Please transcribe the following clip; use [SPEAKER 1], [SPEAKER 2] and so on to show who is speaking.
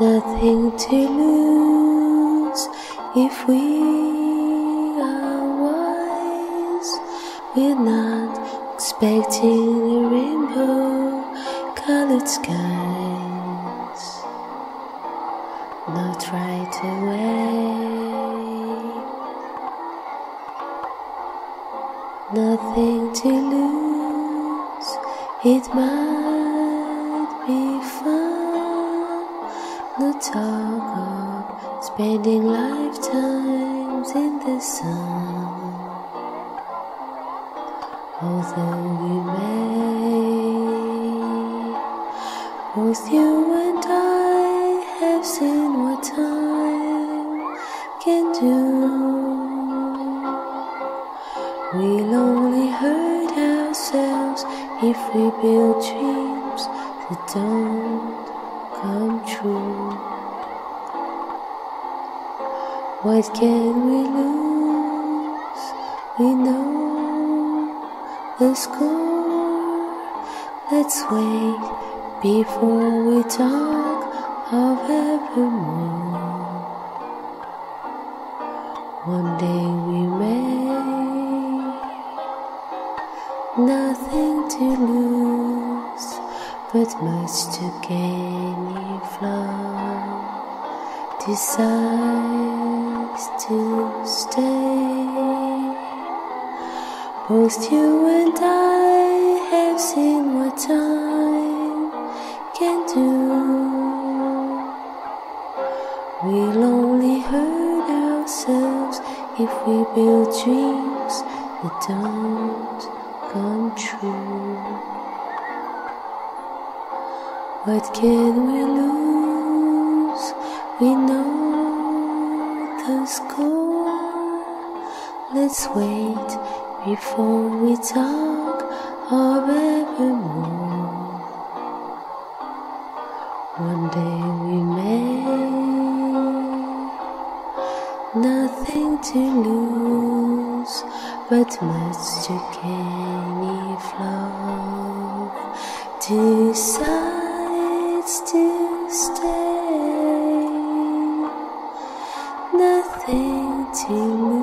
[SPEAKER 1] nothing to lose if we are wise. We're not expecting the rainbow colored skies, not right away. Nothing to lose, it might spending lifetimes in the sun. Although we may, both you and I have seen what time can do. We'll only hurt ourselves if we build dreams that don't come true. What can we lose? We know the score. Let's wait before we talk of evermore. One day we may nothing to lose, but much to gain if love decides to stay. Both you and I have seen what time can do. We'll only hurt ourselves if we build dreams that don't come true. What can we lose? We know Let's wait before we talk of evermore. One day we may, nothing to lose, but much to gain if love decides to stay. Nothing to lose.